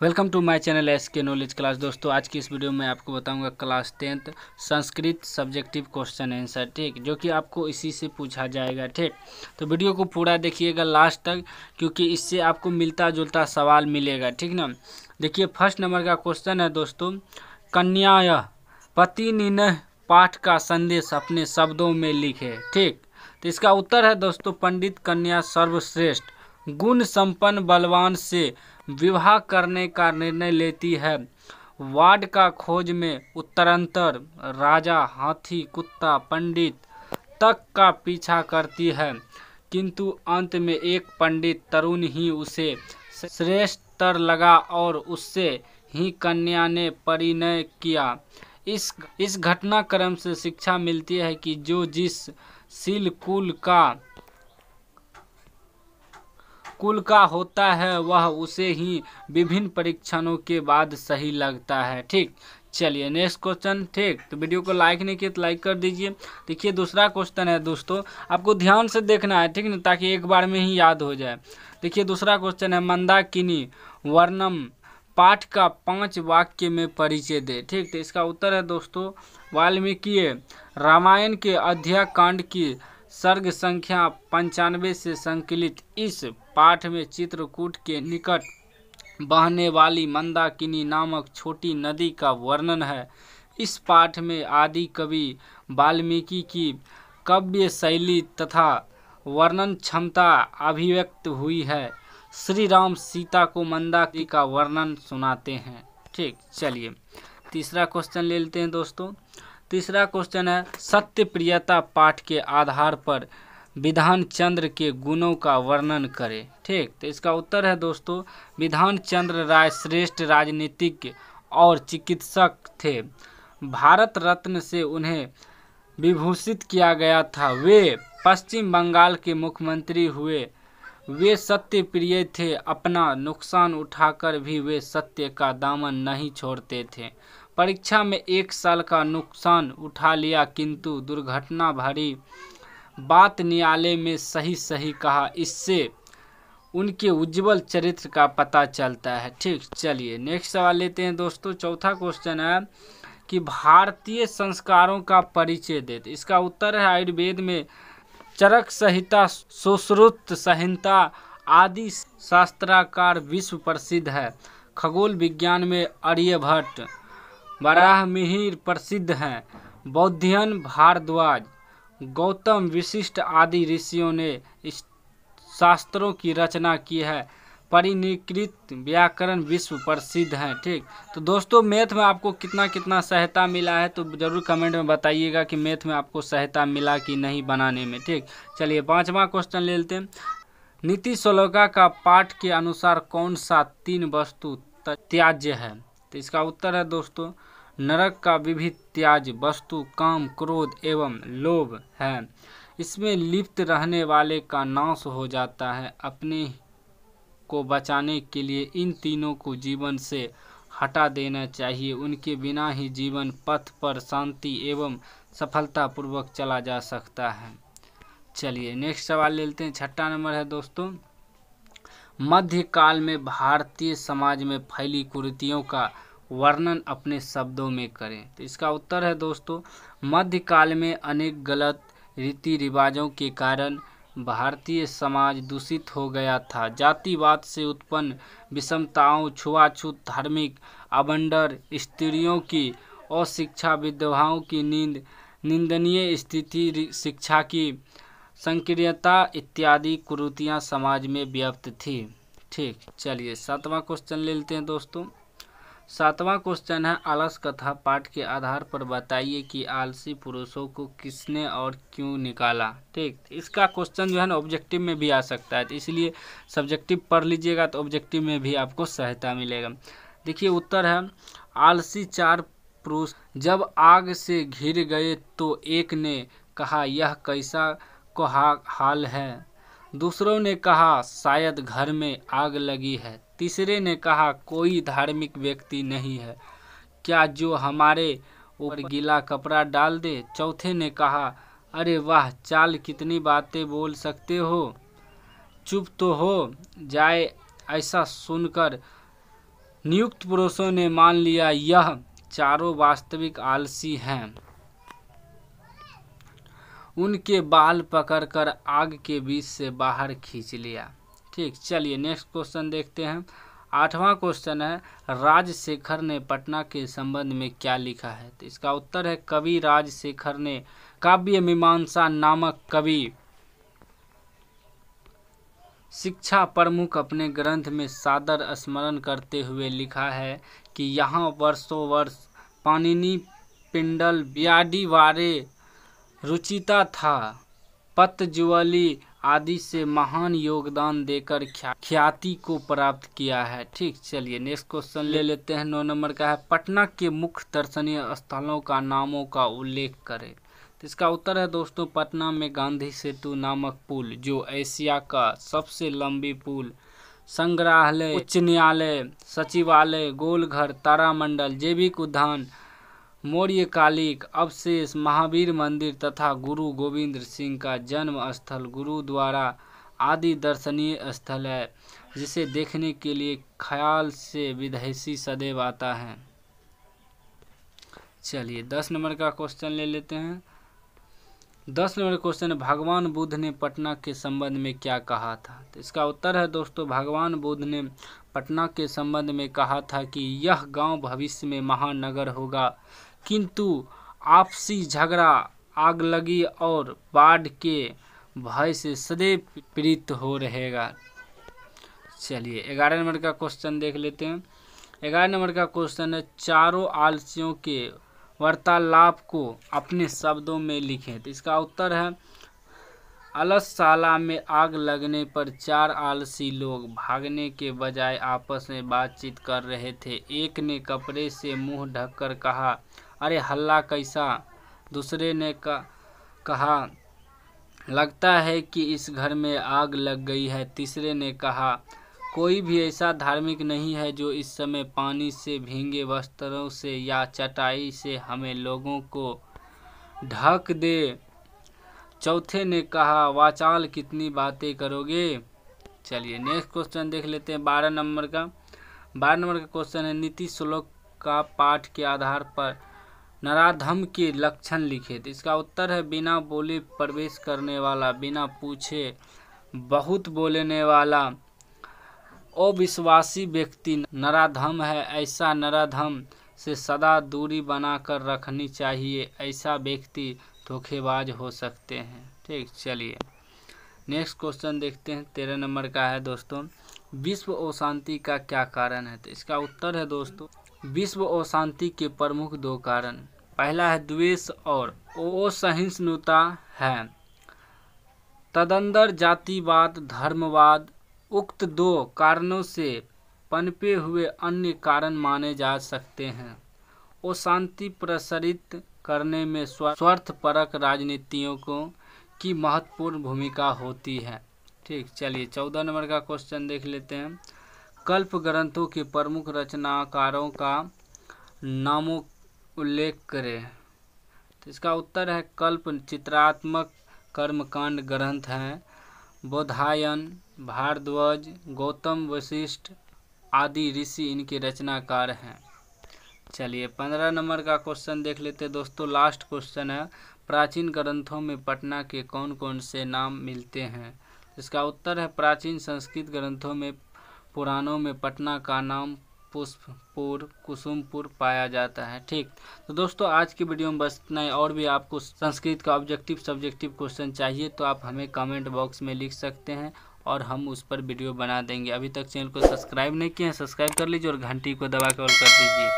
Welcome to my channel S K knowledge class. दोस्तों, आज की इस वीडियो में आपको बताऊँगा class tenth Sanskrit subjective question answer, ठीक? जो कि आपको इसी से पूछा जाएगा, ठीक? तो वीडियो को पूरा देखिएगा लास्ट तक, क्योंकि इससे आपको मिलता जुलता सवाल मिलेगा, ठीक ना? देखिए, फ़र्स्ट नंबर का क्वेश्चन है दोस्तों कन्या पति निन पाठ का संदेश अपने शब्दों में लिखे, ठीक? तो इसका उत्तर है दोस्तों, पंडित कन्या सर्वश्रेष्ठ, गुण संपन्न बलवान से विवाह करने का निर्णय लेती है। वार्ड का खोज में उत्तरांतर, राजा, हाथी, कुत्ता, पंडित तक का पीछा करती है। किंतु अंत में एक पंडित तरुण ही उसे श्रेष्ठतर लगा और उससे ही कन्या ने परिणय किया। इस इस घटनाक्रम से शिक्षा मिलती है कि जो जिस शील कुल का कुल का होता है, वह उसे ही विभिन्न परीक्षणों के बाद सही लगता है। ठीक, चलिए नेक्स्ट क्वेश्चन ठीक। तो वीडियो को लाइक नहीं किया तो लाइक कर दीजिए। देखिए, दूसरा क्वेश्चन है दोस्तों, आपको ध्यान से देखना है, ठीक ना, ताकि एक बार में ही याद हो जाए। देखिए, दूसरा क्वेश्चन है, मंदाकिनी वर्णम पाठ का पाँच वाक्य में परिचय दे। ठीक तो इसका उत्तर है दोस्तों, वाल्मीकि रामायण के अध्याय कांड की सर्ग संख्या पंचानवे से संकलित इस पाठ में चित्रकूट के निकट बहने वाली मंदाकिनी नामक छोटी नदी का वर्णन है। इस पाठ में आदि कवि वाल्मीकि की कव्य शैली तथा वर्णन क्षमता अभिव्यक्त हुई है। श्री राम सीता को मंदाकिनी का वर्णन सुनाते हैं। ठीक, चलिए, तीसरा क्वेश्चन ले लेते हैं दोस्तों। तीसरा क्वेश्चन है सत्य प्रियता पाठ के आधार पर विधान चंद्र के गुणों का वर्णन करें। ठीक तो इसका उत्तर है दोस्तों विधान चंद्र राय श्रेष्ठ राजनीतिक और चिकित्सक थे। भारत रत्न से उन्हें विभूषित किया गया था। वे पश्चिम बंगाल के मुख्यमंत्री हुए। वे सत्य प्रिय थे, अपना नुकसान उठाकर भी वे सत्य का दामन नहीं छोड़ते थे। परीक्षा में एक साल का नुकसान उठा लिया, किंतु दुर्घटना भरी बात न्यायालय में सही सही कहा। इससे उनके उज्जवल चरित्र का पता चलता है। ठीक, चलिए नेक्स्ट सवाल लेते हैं दोस्तों। चौथा क्वेश्चन है कि भारतीय संस्कारों का परिचय देते। इसका उत्तर है आयुर्वेद में चरक संहिता, सुश्रुत संहिता आदि शास्त्राकार विश्व प्रसिद्ध है। खगोल विज्ञान में आर्यभट्ट बराह मिहिर प्रसिद्ध हैं। बौद्धियन भारद्वाज, गौतम विशिष्ट आदि ऋषियों ने शास्त्रों की रचना की है। परिनिकृत व्याकरण विश्व प्रसिद्ध हैं, ठीक। तो दोस्तों, मैथ में आपको कितना कितना सहायता मिला है तो ज़रूर कमेंट में बताइएगा कि मैथ में आपको सहायता मिला कि नहीं बनाने में, ठीक। चलिए, पांचवा क्वेश्चन ले लेते हैं। नीति श्लोका का पाठ के अनुसार कौन सा तीन वस्तु त्याज्य है? तो इसका उत्तर है दोस्तों, नरक का विविध त्याज वस्तु, काम, क्रोध एवं लोभ है। इसमें लिप्त रहने वाले का नाश हो जाता है। अपने को बचाने के लिए इन तीनों को जीवन से हटा देना चाहिए। उनके बिना ही जीवन पथ पर शांति एवं सफलतापूर्वक चला जा सकता है। चलिए नेक्स्ट सवाल लेते हैं। छठा नंबर है दोस्तों मध्यकाल में भारतीय समाज में फैली कुरीतियों का वर्णन अपने शब्दों में करें। तो इसका उत्तर है दोस्तों, मध्यकाल में अनेक गलत रीति रिवाजों के कारण भारतीय समाज दूषित हो गया था। जातिवाद से उत्पन्न विषमताओं, छुआछूत धार्मिक अबंडर स्त्रियों की अशिक्षा, विधवाओं की नींद, निंदनीय स्थिति, शिक्षा की संक्रियता इत्यादि कुरुतियाँ समाज में व्याप्त थी। ठीक, चलिए सातवां क्वेश्चन ले लेते हैं दोस्तों। सातवां क्वेश्चन है आलस कथा पाठ के आधार पर बताइए कि आलसी पुरुषों को किसने और क्यों निकाला। ठीक, इसका क्वेश्चन जो है ना ऑब्जेक्टिव में भी आ सकता है तो इसलिए सब्जेक्टिव पढ़ लीजिएगा तो ऑब्जेक्टिव में भी आपको सहायता मिलेगा। देखिए उत्तर है, आलसी चार पुरुष, जब आग से घिर गए तो एक ने कहा, यह कैसा को हाल है। दूसरों ने कहा, शायद घर में आग लगी है। तीसरे ने कहा, कोई धार्मिक व्यक्ति नहीं है। क्या जो हमारे ऊपर गीला कपड़ा डाल दे? चौथे ने कहा, अरे वाह, चाल कितनी बातें बोल सकते हो। चुप तो हो, जाए ऐसा सुनकर। नियुक्त पुरुषों ने मान लिया, यह चारों वास्तविक आलसी हैं। उनके बाल पकड़कर आग के बीच से बाहर खींच लिया। ठीक, चलिए नेक्स्ट क्वेश्चन देखते हैं। आठवां क्वेश्चन है, राजशेखर ने पटना के संबंध में क्या लिखा है? तो इसका उत्तर है, कवि राजशेखर ने काव्य मीमांसा नामक कवि शिक्षा प्रमुख अपने ग्रंथ में सादर स्मरण करते हुए लिखा है कि यहाँ वर्षों वर्ष पानिनी पिंडल, ब्याडी वारे रुचिता था। पतजुअली आदि से महान योगदान देकर ख्याति को प्राप्त किया है। ठीक, चलिए नेक्स्ट क्वेश्चन ले लेते हैं। नौ नंबर का है, पटना के मुख्य दर्शनीय स्थलों का नामों का उल्लेख करें। तो इसका उत्तर है दोस्तों, पटना में गांधी सेतु नामक पुल, जो एशिया का सबसे लंबी पुल, संग्रहालय, उच्च न्यायालय, सचिवालय, गोलघर, तारामंडल, जैविक उद्यान मौर्य कालिक अवशेष महावीर मंदिर तथा गुरु गोविंद सिंह का जन्म स्थल गुरुद्वारा आदि दर्शनीय स्थल है, जिसे देखने के लिए ख्याल से विदेशी सदैव आता है। चलिए, दस नंबर का क्वेश्चन ले लेते हैं। दस नंबर क्वेश्चन भगवान बुद्ध ने पटना के संबंध में क्या कहा था? तो इसका उत्तर है दोस्तों, भगवान बुद्ध ने पटना के संबंध में कहा था कि यह गाँव भविष्य में महानगर होगा। किंतु आपसी झगड़ा, आग लगी और बाढ़ के भय से सदैव पीड़ित हो रहेगा। चलिए, ग्यारह नंबर का क्वेश्चन देख लेते हैं। ग्यारह नंबर का क्वेश्चन है, चारों आलसियों के वार्तालाप को अपने शब्दों में लिखें। तो इसका उत्तर है, अलसशाला में आग लगने पर चार आलसी लोग भागने के बजाय आपस में बातचीत कर रहे थे। एक ने कपड़े से मुँह ढककर कहा अरे हल्ला कैसा? दूसरे ने कहा, लगता है कि इस घर में आग लग गई है। तीसरे ने कहा, कोई भी ऐसा धार्मिक नहीं है जो इस समय पानी से भींगे वस्त्रों से या चटाई से हमें लोगों को ढक दे। चौथे ने कहा, वाचाल कितनी बातें करोगे? चलिए नेक्स्ट क्वेश्चन देख लेते हैं बारह नंबर का। बारह नंबर का क्वेश्चन है, नीति श्लोक का पाठ के आधार पर नराधम के लक्षण लिखे तो इसका उत्तर है, बिना बोले प्रवेश करने वाला, बिना पूछे बहुत बोलने वाला, अविश्वासी व्यक्ति नराधम है। ऐसा नराधम से सदा दूरी बनाकर रखनी चाहिए, ऐसा व्यक्ति धोखेबाज हो सकते हैं। ठीक, चलिए। नेक्स्ट क्वेश्चन देखते हैं, तेरह नंबर का है दोस्तों। विश्व अशांति का क्या कारण है? तो इसका उत्तर है दोस्तों विश्व अशांति के प्रमुख दो कारण। पहला है द्वेष और असहिष्णुता है। तदंदर जातिवाद, धर्मवाद उक्त दो कारणों से पनपे हुए अन्य कारण माने जा सकते हैं। अशांति प्रसरित करने में स्वार्थपरक राजनीतियों को की महत्वपूर्ण भूमिका होती है। ठीक, चलिए चौदह नंबर का क्वेश्चन देख लेते हैं। कल्प ग्रंथों के प्रमुख रचनाकारों का नामों उल्लेख करें। तो इसका उत्तर है कल्प चित्रात्मक कर्मकांड ग्रंथ हैं। बोधायन, भारद्वाज, गौतम वशिष्ठ आदि ऋषि इनके रचनाकार हैं। चलिए पंद्रह नंबर का क्वेश्चन देख लेते हैं। दोस्तों लास्ट क्वेश्चन है। प्राचीन ग्रंथों में पटना के कौन कौन से नाम मिलते हैं? इसका उत्तर है प्राचीन संस्कृत ग्रंथों में पुराणों में पटना का नाम पुष्पपुर, कुसुमपुर पाया जाता है। ठीक तो दोस्तों, आज की वीडियो में बस इतना ही। और भी आपको संस्कृत का ऑब्जेक्टिव सब्जेक्टिव क्वेश्चन चाहिए तो आप हमें कमेंट बॉक्स में लिख सकते हैं और हम उस पर वीडियो बना देंगे। अभी तक चैनल को सब्सक्राइब नहीं किए हैं सब्सक्राइब कर लीजिए और घंटी को दबा कर कर दीजिए।